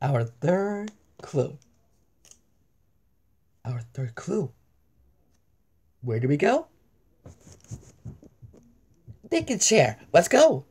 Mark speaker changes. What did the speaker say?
Speaker 1: Our third clue. Our third clue. Where do we go? Dick and share. Let's go.